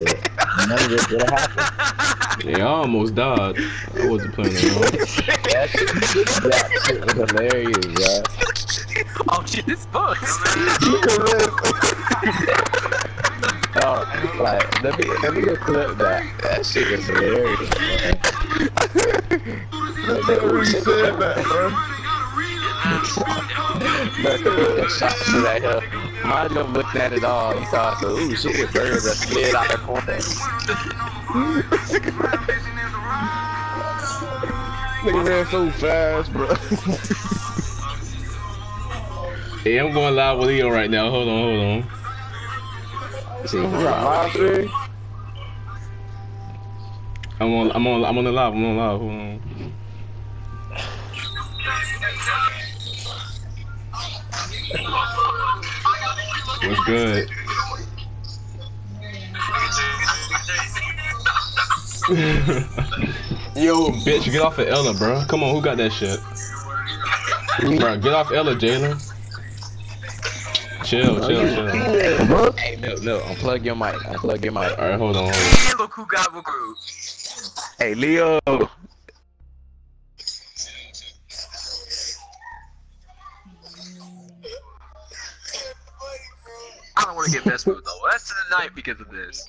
None of this did happen. Yeah, I almost died. I wasn't playing. That shit, that shit was hilarious, bro. Oh shit, this bugs. Oh, like, let me, let me go clip that. That shit was hilarious, bro. That really said that, bro. Look, that shot to that hill. Mind him looking at it all. He saw it, so, ooh, shit with birds that slid out that corner. Nigga ran so fast, bro. Hey, I'm going live with Leo right now. Hold on, hold on. See, I'm on, I'm on, I'm on the live. I'm on live. Hold on. What's good? Yo, bitch, get off of Ela, bro. Come on, who got that shit? Bro, get off Ela, Jalen. Chill, chill, chill. Hey, no, no, unplug your mic. Unplug your mic. Alright, hold on, hold on. Hey, look who got recruit. Hey, Leo. I don't want to get messed with though. Rest of the night because of this.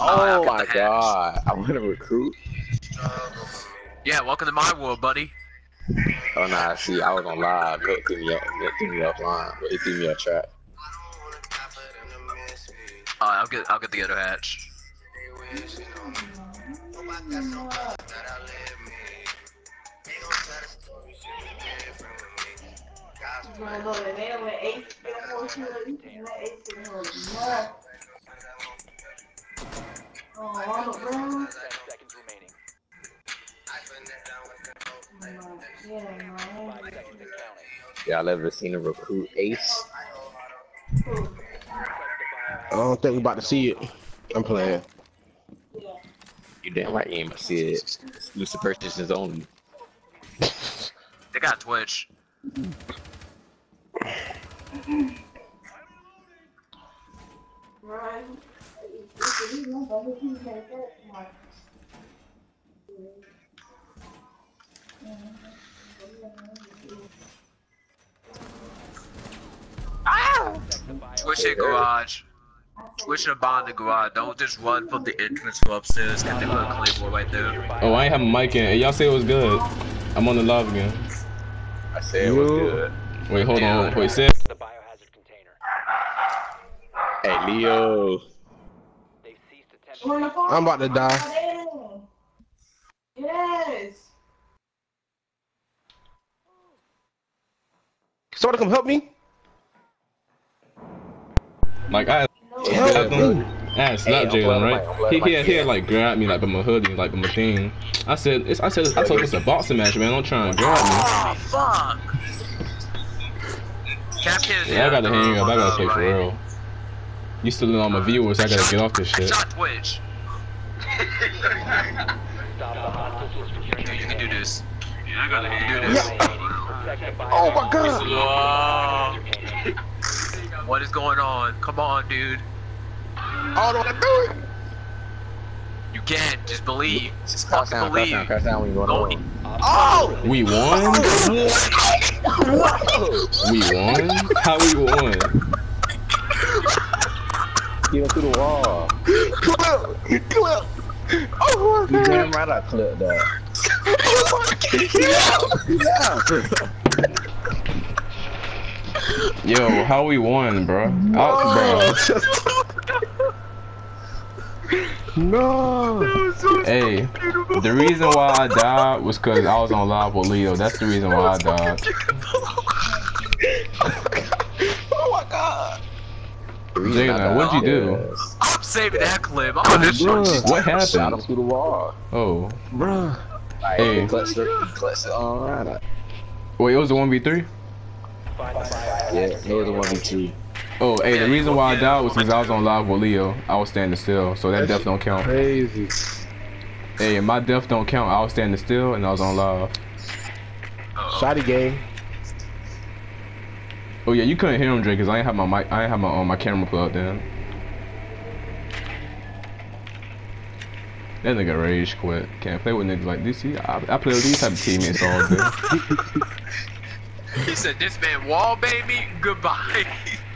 Oh, I got my god. I want to recruit. Yeah, welcome to my world, buddy. Oh, no, nah, see, I was on live. It threw me, up, it threw me offline. But it threw me off track. Alright, I'll get I'll get the other hatch. Y'all ever seen a recruit ace? I don't think we about to see it. I'm playing. You damn right you ain't gonna see it. Exclusive purchases only. They got Twitch. Twitch at garage. Twitch and bond the garage. Don't just run from the entrance from upstairs. Cause they put a claymore right there. Oh, I ain't have a mic in. Hey, y'all say it was good. I'm on the live again. I said it was good. Wait, hold Yeah. on. Wait, say Hey, Leo. They've ceased attempting I'm about to die. Yes. Somebody come help me. Like I Help asked me. him, asked Hey, not I'm Jalen, right? He, he, had, he had like grabbed me like by my hoodie, like by my thing. I said, it's, I said, I told him it's a boxing match, man. Don't try and grab me. Oh fuck! Yeah, I gotta hang up. I gotta play for right. real. You still in all my viewers. I gotta get off this shit. Shot Twitch. stop the hostiles from Dude, you can do this. Yeah, I gotta do this. Protect the Oh my god. What is going on? Come on, dude. Oh, I don't know how to do it. You can. Just believe. Just Crash fucking down, crash believe. down, crash down when you going Go on. Oh! We won. We won. How we won? Him through the wall. Clip! Clip! Oh my You damn right I clipped that. Yo, how we won, bro? Out, bro. No! bro. Hey, the reason why I died was because I was on live with Leo. That's the reason why I died. My god! Jalen, what'd you do? I'm saving that clip. I'm on this short. Bruh. What Shot him happened? through the wall. Oh, Bruh. Like, Hey. hey. clutched it, clutched it wait, it was a one v three. Find the biohazard Yeah, it was a one v two. Oh, hey, the reason why I died was because I was on live with Leo. I was standing still, so that death don't count. Crazy. Hey, my death don't count. I was standing still and I was on live. Shotty game. Oh yeah, you couldn't hear him, Drake, cause I ain't have my mic, I ain't have my um, my camera plugged in. That nigga rage quit. Can't play with niggas like this. See, I, I play with these type of teammates all day. he said, "This man wall baby, goodbye."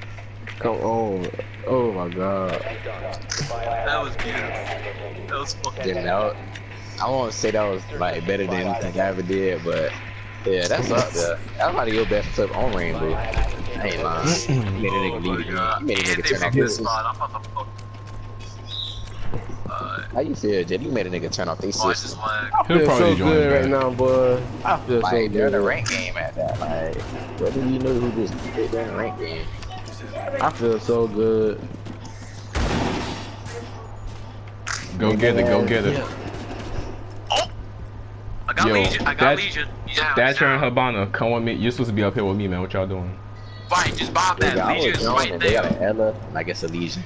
Come on. Oh my god. That was beautiful. That was fucking. Yeah, that was, I won't say that was like better than anything I ever did, but yeah, that's up there. That's probably your best flip on Rainbow. I ain't. You made a nigga leave again. You made a And nigga turn off his spot. I'm about to fuck. Uh, How you feel, Jed? You made a nigga turn off their oh, I just system. lag. I He'll feel probably so join good right now, boy. I feel so good. they're in a rank game at that. Like, what do you know who just they're in a rank game? I feel so good. Go get it. Go get it. Oh! I got Yo, Lesion. I got that- Lesion. Yeah. Thatcher and Hibana, come with me. You're supposed to be up here with me, man. What y'all doing? Fight, just bomb that. got, I was Lesion's right and they got there. an Ela, and I guess a Lesion.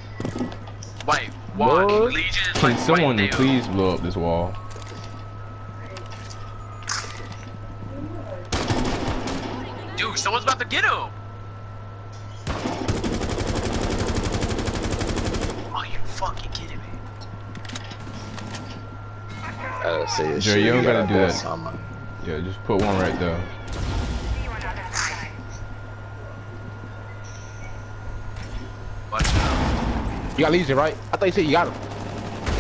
Wait, what? What? Lesion is Can like someone right there. please blow up this wall? Dude, someone's about to get him. Are you fucking kidding me? Say this Jay, shit, you don't got gotta do that. summer. Yeah, just put one right there. Watch out. You got Lesion, right? I thought you said you got him.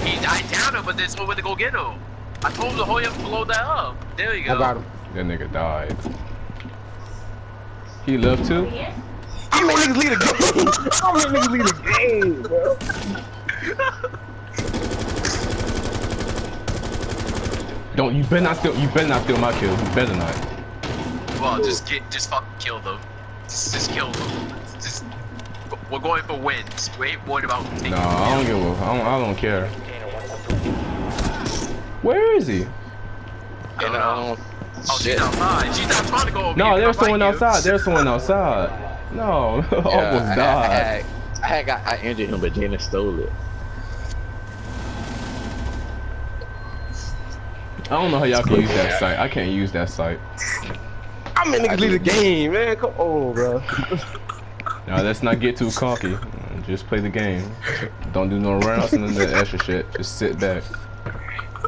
He died down him, but there's no way to go get him. I told him to hurry up and blow that up. There you go. I got him. That nigga died. He lived too? I'm letting niggas lead the game. I'm letting niggas lead the game, bro. Don't you better not steal you better not steal my kill. You better not. Well, just get, just fucking kill them. Just, just kill them. Just, we're going for wins. We ain't worried about taking No, I don't give a I don't, I don't care. Where is he? And um, Oh, she's shit. outside. She's not trying to go over No, here. there's Come someone right outside. here. There's someone outside. No, Yeah, almost I, I, died. had, I had got I injured him, but Jalen stole it. I don't know how y'all can use that site. I can't use that site. I'm letting niggas lead the game, man. Come on, bro. Now let's not get too cocky. Just play the game. Don't do no rounds and none of that extra shit. Just sit back.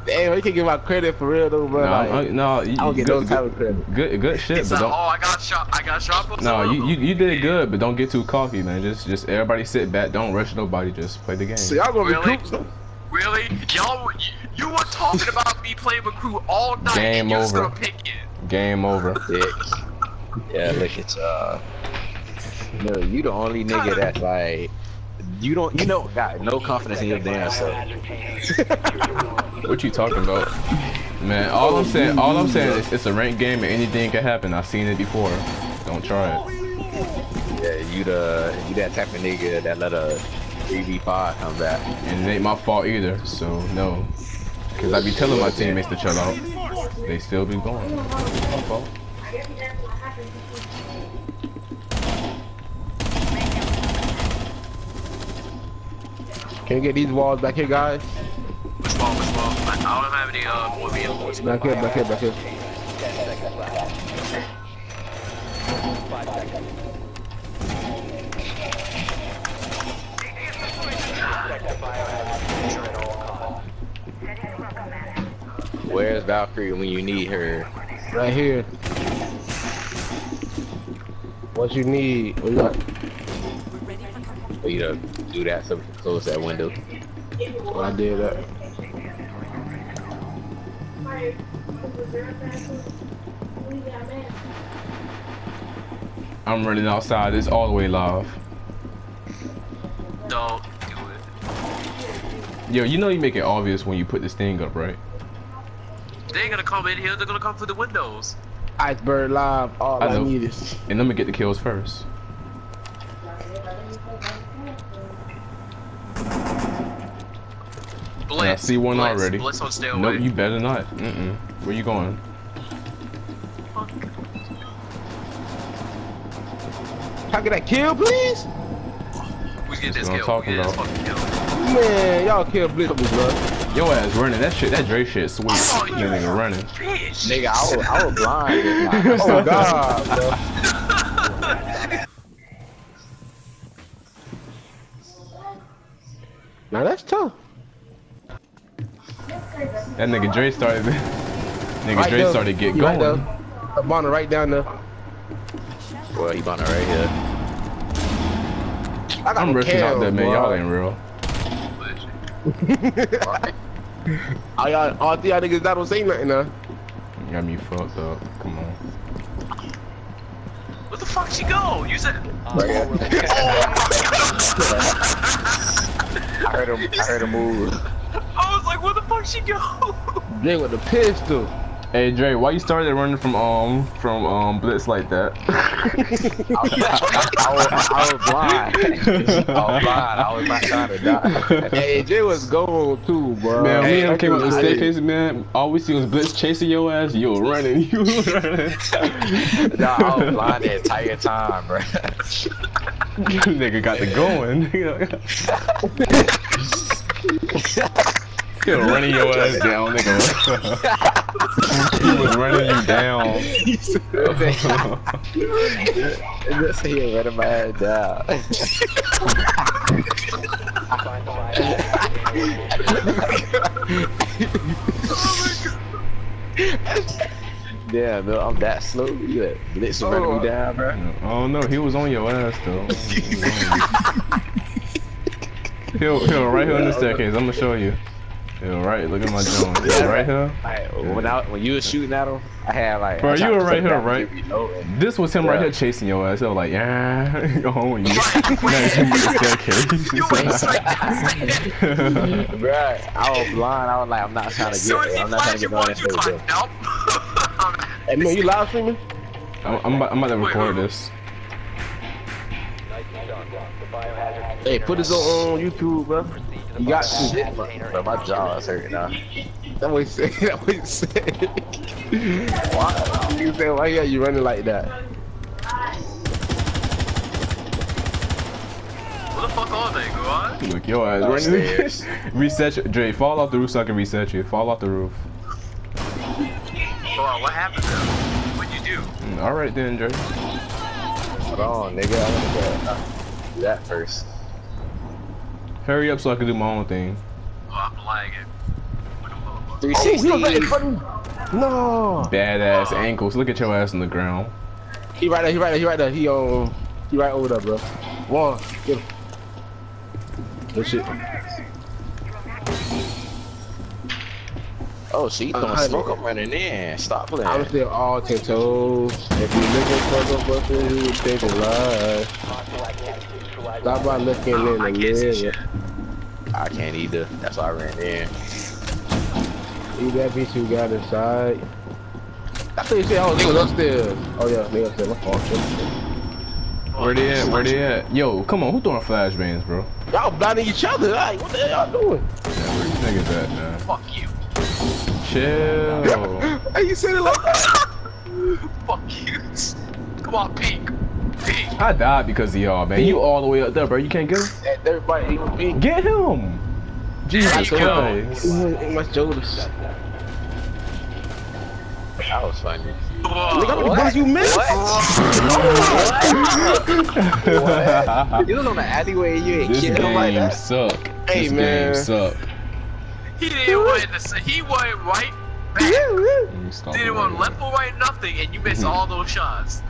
Damn, you can give out credit for real though, bro. No, Like, I, no, you, I don't get good, no type of credit. good, good shit, It's but like, oh, don't. I got shot. I got shot. No, some. you, you you did good, but don't get too cocky, man. Just just everybody sit back. Don't rush nobody. Just play the game. So y'all gonna Really? recruit? Really? Y'all, you were talking about me playing with crew all night. Game and you're just over. gonna pick it. Game over. Dick. Yeah, look at uh No, you the only nigga that's like you don't you know got no confidence in your damn self. What you talking about? Man, all I'm saying, all I'm saying is it's a ranked game and anything can happen. I've seen it before. Don't try it. Yeah, you the you that type of nigga that let a 3v5 come back. And it ain't my fault either. So no, because I be telling my teammates to chill out. They still be going. My fault. Can you get these walls back here, guys? Which one? Which one? I, I don't have any uh more vehicles. Back here, back here, back here. Where's Valkyrie when you need her? Right here. What you need? What you got? For you to do that so we can close that window. Well, I did that. I'm running outside. It's all the way live. Don't do it. Yo, you know you make it obvious when you put this thing up, right? They ain't gonna come in here. They're gonna come through the windows. Iceberg live. All I I, need is. And let me get the kills first. Blitz. Yeah, I see one Blitz. already. Blitz on stay away. No, you better not. Mm-mm. Where you going? Fuck. Can I get that kill, please? We get That's this what I'm kill. talking We get this about. fucking kill. Man, y'all kill Blitz with blood. Yo ass running. That shit, that Dre shit sweet. Oh, that you nigga running. Bitch. Nigga, I was, I was blind. Oh. God, bro. Now that's tough. That nigga Dre started. nigga Right Dre there. started get He right going. there. Abana right down there. Well, he on it right here. I got I'm no rushing out cam, there, man. Y'all ain't real. All y'all, all three y'all niggas that don't say nothing now. You got me fucked up. Come on. Where the fuck she go? You said. Uh, right here. I heard him. I heard him move. I like, where the fuck she go? Jay with the pistol. Hey Dre, why you started running from um from um Blitz like that? I was, I was blind. I was blind. I was not trying to die. Hey, Jay was going too, bro. man, me and him came up the I staircase, man. All we see was Blitz chasing your ass. You were running. You were running. Nah, I was blind the entire time, bro. nigga got the going. He was running your ass down, nigga. he was running you down. Just here, running my head down. Find the Damn, no, I'm that slow. You got blitz running me oh. down, bro. Oh no, he was on your ass though. he'll he'll right here on the staircase. I'm gonna show you. He'll right. Look at my Jones. He'll right here. Like, when I when you were shooting at him, I had like. Bro, you were right here, right? This was him right here chasing your ass. He was like, yeah, go home with you. now he's in the You went staircase. straight Bruh, I was blind. I was like, I'm not trying to get. he I'm not trying to get you no once, you info. climbed out. Hey, man, you live streaming? I'm, I'm, about, I'm about to record this. Nicely done. The biohazard Hey, put this on, on YouTube, bro. Proceed to the You got biohazard to. container Bro, my jaw is hurting now. That what he said. That what he said. why? You said why are you running like that? Where the fuck are they, Guan? Look, your ass running. Upstairs. reset you. Dre, fall off the roof so I can reset you. Fall off the roof. Hold on, what happened there? What'd you do? Mm, All right then, Dre. Hold on, nigga. I want to go. uh, do that first. Hurry up so I can do my own thing. Oh, I'm lagging. What the fuck? Oh, he was right in 360. front of me. No. Badass ankles. Look at your ass on the ground. He right there. He right there. He right there. He um. He right over there, bro. One. Get him. Good shit. Oh, she throwing Uh, smoke. I'm running in. Stop playing. I'm still all ten toes. If you looking for the bucket, he would take a lie. Hostile activity neutralized. Stop by looking in I the mirror. shit. I can't either. That's why I ran in. See that bitch who got inside. I thought you said I was niggas upstairs. Oh yeah, they upstairs. My fault. Where they at? Where they at? Yo, come on. Who throwing flashbangs, bro? Y'all blinding each other. Like, what the hell y'all doing? Yeah, where these niggas at, man? Fuck you. Chill. Hey, you said it like that. Fuck you. Come on, peek. Peek. I died because of y'all, man. You all the way up there, bro. You can't get him? Everybody, me. Get him! Jesus you. Christ. My shoulders. That was funny. Look how many bullets you missed. You was on the alleyway. You ain't This kidding him like game that. suck. Hey, this man. game suck. He didn't want to He went right back. Let me Didn't want left or right, nothing, and you missed mm-hmm. all those shots.